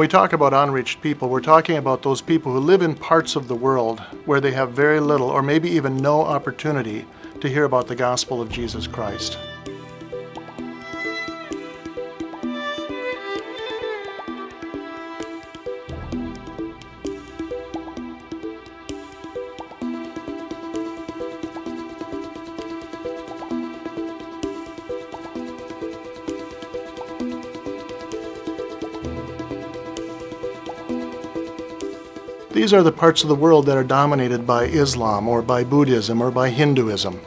we talk about unreached people, we're talking about those people who live in parts of the world where they have very little or maybe even no opportunity to hear about the gospel of Jesus Christ. These are the parts of the world that are dominated by Islam or by Buddhism or by Hinduism.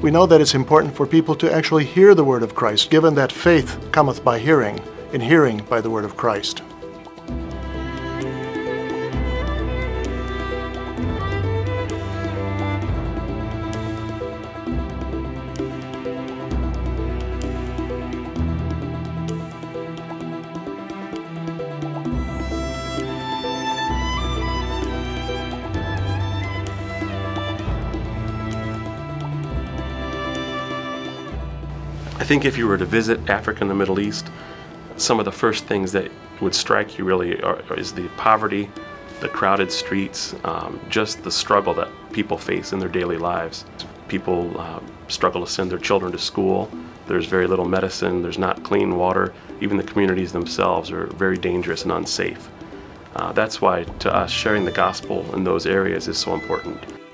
We know that it's important for people to actually hear the word of Christ, given that faith cometh by hearing, and hearing by the word of Christ. Think if you were to visit Africa and the Middle East, some of the first things that would strike you really are, is the poverty, the crowded streets, um, just the struggle that people face in their daily lives. People uh, struggle to send their children to school. There's very little medicine. There's not clean water. Even the communities themselves are very dangerous and unsafe. Uh, that's why, to us, sharing the gospel in those areas is so important.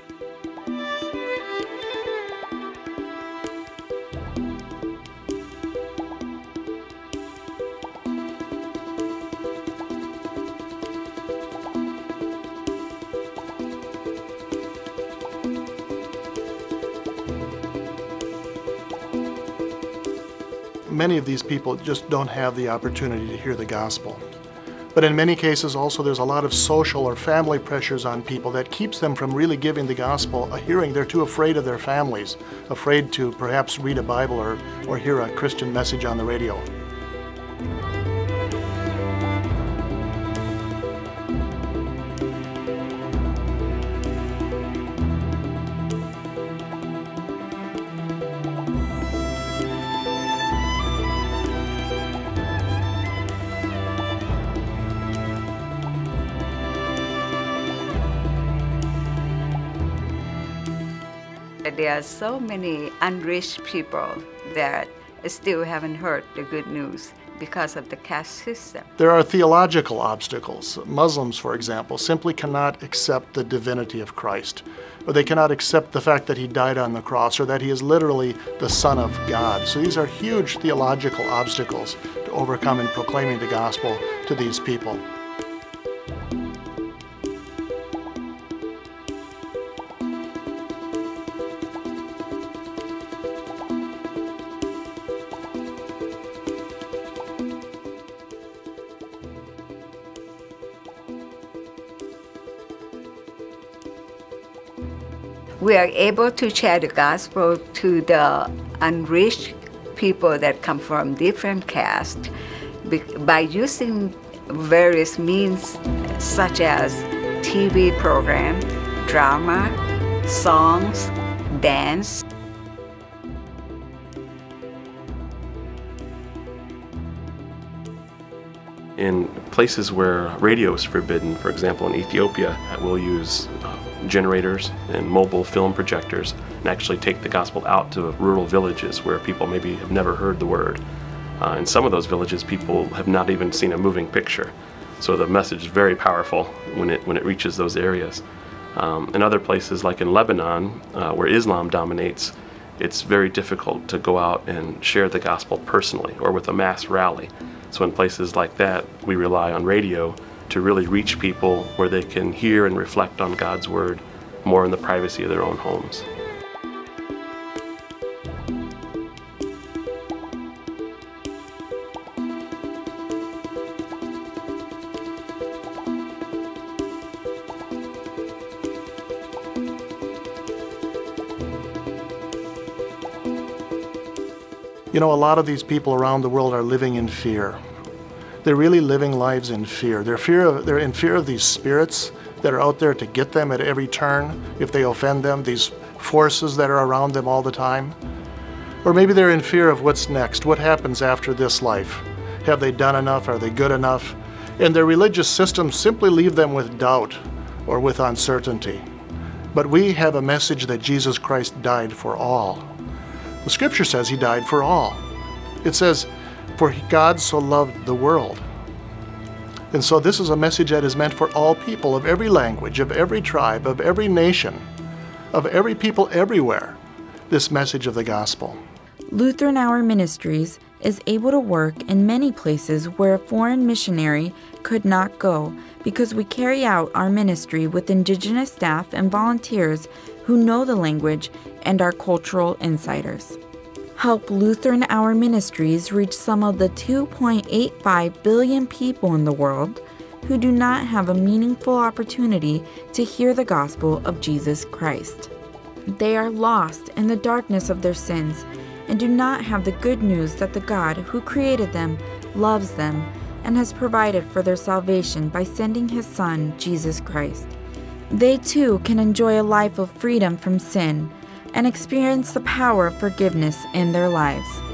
Many of these people just don't have the opportunity to hear the gospel. But in many cases also there's a lot of social or family pressures on people that keeps them from really giving the gospel a hearing. They're too afraid of their families, afraid to perhaps read a Bible or, or hear a Christian message on the radio. There are so many unreached people that still haven't heard the good news because of the caste system. There are theological obstacles. Muslims, for example, simply cannot accept the divinity of Christ, or they cannot accept the fact that he died on the cross, or that he is literally the Son of God. So these are huge theological obstacles to overcome in proclaiming the gospel to these people. We are able to share the gospel to the unreached people that come from different castes by using various means such as TV program, drama, songs, dance. In places where radio is forbidden, for example in Ethiopia, we'll use generators and mobile film projectors and actually take the gospel out to rural villages where people maybe have never heard the word. Uh, in some of those villages, people have not even seen a moving picture. So the message is very powerful when it, when it reaches those areas. Um, in other places, like in Lebanon, uh, where Islam dominates, it's very difficult to go out and share the gospel personally or with a mass rally. So in places like that, we rely on radio to really reach people where they can hear and reflect on God's Word more in the privacy of their own homes. You know, a lot of these people around the world are living in fear. They're really living lives in fear. They're, fear of, they're in fear of these spirits that are out there to get them at every turn if they offend them, these forces that are around them all the time. Or maybe they're in fear of what's next. What happens after this life? Have they done enough? Are they good enough? and their religious systems simply leave them with doubt or with uncertainty. But we have a message that Jesus Christ died for all. The scripture says he died for all. It says, For God so loved the world. And so this is a message that is meant for all people of every language, of every tribe, of every nation, of every people everywhere. This message of the gospel. Lutheran Hour Ministries is able to work in many places where a foreign missionary could not go because we carry out our ministry with indigenous staff and volunteers who know the language and are cultural insiders. Help Lutheran Hour Ministries reach some of the 2.85 billion people in the world who do not have a meaningful opportunity to hear the gospel of Jesus Christ. They are lost in the darkness of their sins and do not have the good news that the God who created them loves them and has provided for their salvation by sending his Son, Jesus Christ. They too can enjoy a life of freedom from sin and experience the power of forgiveness in their lives.